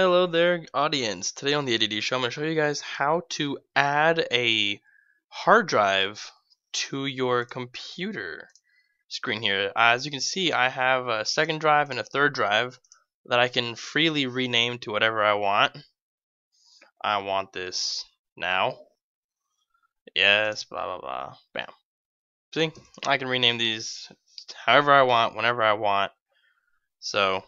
Hello there, audience. Today on the ADD Show, I'm going to show you guys how to add a hard drive to your computer screen here. As you can see, I have a second drive and a third drive that I can freely rename to whatever I want. I want this now. Yes, blah, blah, blah. Bam. See, I can rename these however I want, whenever I want. So,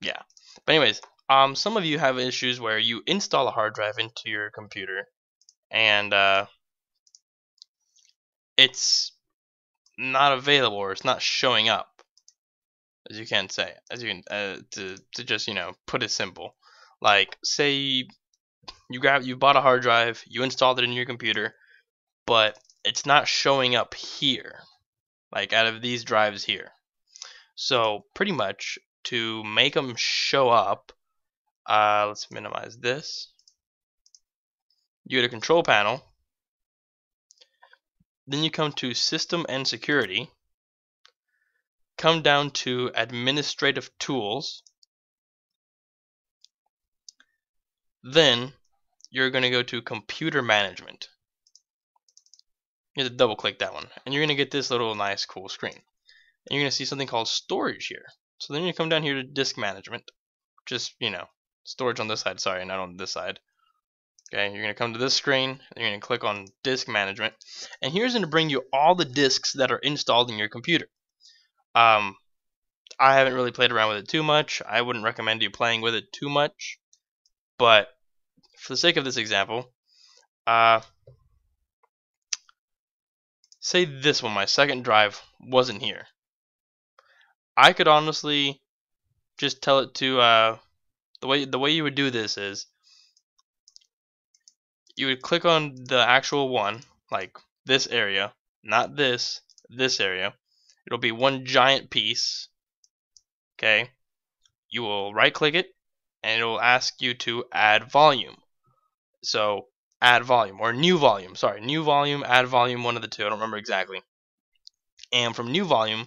yeah. But anyways, um, some of you have issues where you install a hard drive into your computer, and uh, it's not available or it's not showing up, as you can say, as you can uh, to to just you know put it simple. Like say you grab you bought a hard drive, you installed it in your computer, but it's not showing up here, like out of these drives here. So pretty much to make them show up, uh, let's minimize this. You go to Control Panel, then you come to System and Security, come down to Administrative Tools, then you're going to go to Computer Management. You have to double click that one, and you're going to get this little nice cool screen. And you're going to see something called Storage here. So then you come down here to disk management. Just, you know, storage on this side, sorry, not on this side. Okay, you're going to come to this screen, you're going to click on disk management. And here's going to bring you all the disks that are installed in your computer. Um, I haven't really played around with it too much. I wouldn't recommend you playing with it too much. But for the sake of this example, uh, say this one, my second drive, wasn't here. I could honestly just tell it to uh, the way the way you would do this is you would click on the actual one like this area not this this area. It'll be one giant piece okay? You will right click it and it will ask you to add volume. So add volume or new volume sorry new volume add volume one of the two I don't remember exactly. And from new volume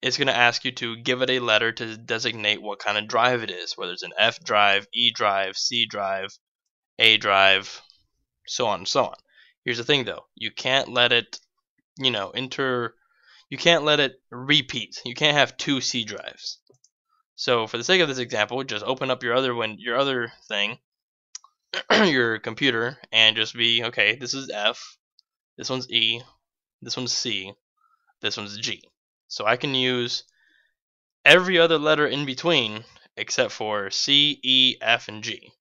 it's going to ask you to give it a letter to designate what kind of drive it is, whether it's an F drive, E drive, C drive, A drive, so on and so on. Here's the thing though, you can't let it, you know, enter, you can't let it repeat. You can't have two C drives. So for the sake of this example, just open up your other one, your other thing, your computer, and just be okay. This is F, this one's E, this one's C, this one's G. So I can use every other letter in between except for C, E, F, and G.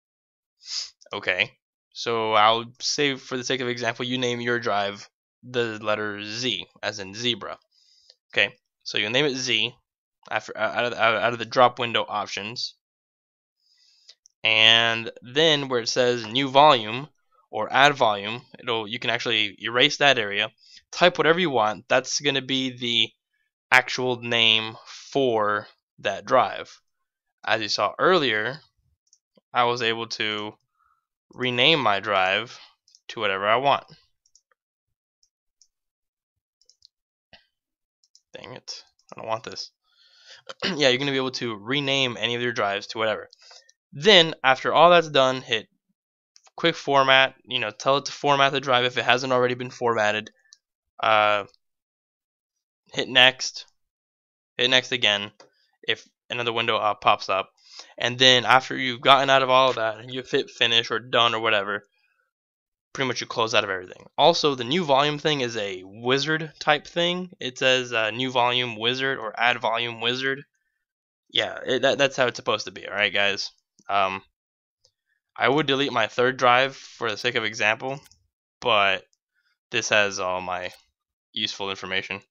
Okay, so I'll say for the sake of example, you name your drive the letter Z, as in zebra. Okay, so you name it Z after uh, out of, out of the drop window options, and then where it says new volume or add volume, it'll you can actually erase that area, type whatever you want. That's going to be the actual name for that drive. As you saw earlier, I was able to rename my drive to whatever I want. Dang it, I don't want this. yeah, you're going to be able to rename any of your drives to whatever. Then, after all that's done, hit quick format, you know, tell it to format the drive if it hasn't already been formatted. Uh, hit next, hit next again if another window uh, pops up. And then after you've gotten out of all of that and you've hit finish or done or whatever, pretty much you close out of everything. Also, the new volume thing is a wizard type thing. It says uh, new volume wizard or add volume wizard. Yeah, it, that, that's how it's supposed to be. All right, guys. Um, I would delete my third drive for the sake of example, but this has all my useful information.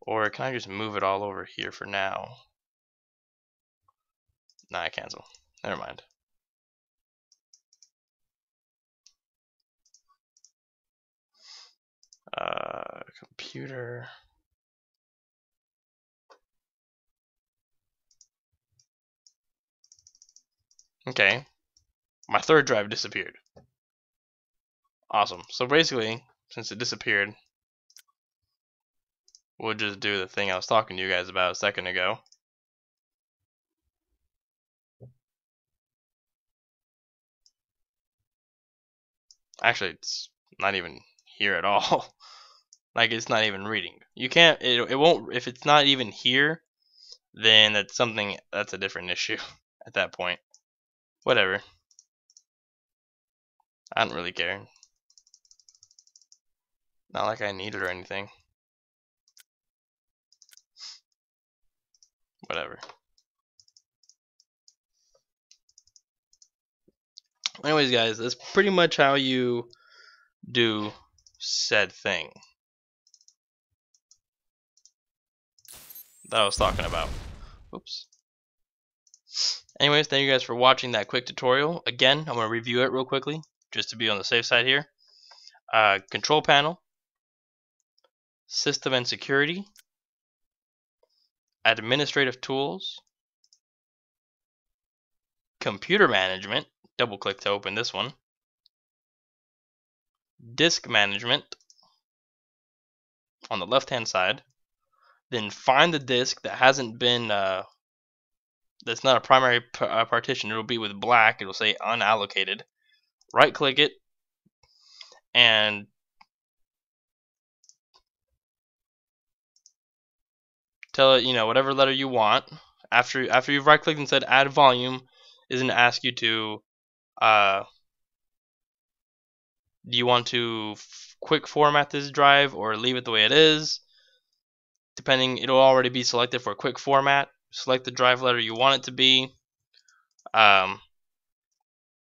Or can I just move it all over here for now? Nah, I cancel. Never mind. Uh, computer. Okay. My third drive disappeared. Awesome. So basically, since it disappeared, we'll just do the thing I was talking to you guys about a second ago. Actually, it's not even here at all. like, it's not even reading. You can't, it, it won't, if it's not even here, then that's something, that's a different issue at that point. Whatever. I don't really care. Not like I need it or anything. Whatever. Anyways, guys, that's pretty much how you do said thing that I was talking about. Oops. Anyways, thank you guys for watching that quick tutorial. Again, I'm going to review it real quickly, just to be on the safe side here. Uh, control panel, system and security, administrative tools, computer management, double click to open this one, disk management on the left hand side, then find the disk that hasn't been uh, that's not a primary uh, partition. It'll be with black. It'll say unallocated. Right click it and tell it you know whatever letter you want. After after you've right clicked and said add volume is going to ask you to uh, do you want to quick format this drive or leave it the way it is? Depending it'll already be selected for quick format. Select the drive letter you want it to be. Um,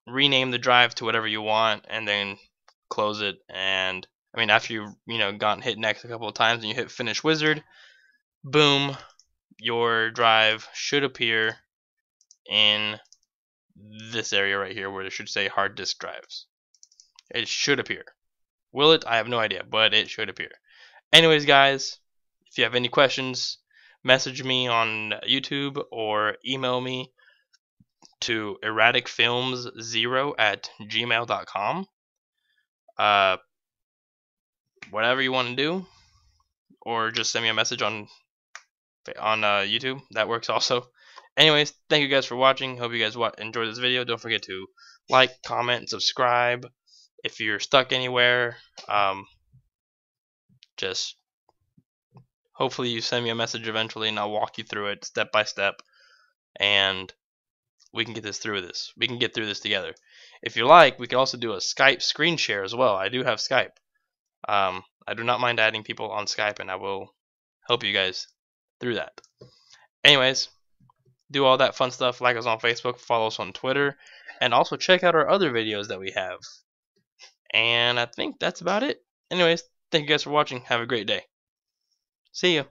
rename the drive to whatever you want and then close it. And I mean after you've you know gotten hit next a couple of times and you hit finish wizard boom your drive should appear in this area right here where it should say hard disk drives. It should appear. Will it? I have no idea but it should appear. Anyways guys if you have any questions message me on YouTube or email me to erraticfilms0 at gmail.com. Uh, whatever you want to do, or just send me a message on on uh, YouTube. That works also. Anyways, thank you guys for watching. Hope you guys enjoyed this video. Don't forget to like, comment, subscribe. If you're stuck anywhere, um, just hopefully you send me a message eventually and I'll walk you through it step by step and we can get this through with this. We can get through this together. If you like, we can also do a Skype screen share as well. I do have Skype. Um, I do not mind adding people on Skype and I will help you guys through that. Anyways, do all that fun stuff. Like us on Facebook, follow us on Twitter, and also check out our other videos that we have. And I think that's about it. Anyways, thank you guys for watching. Have a great day. See you.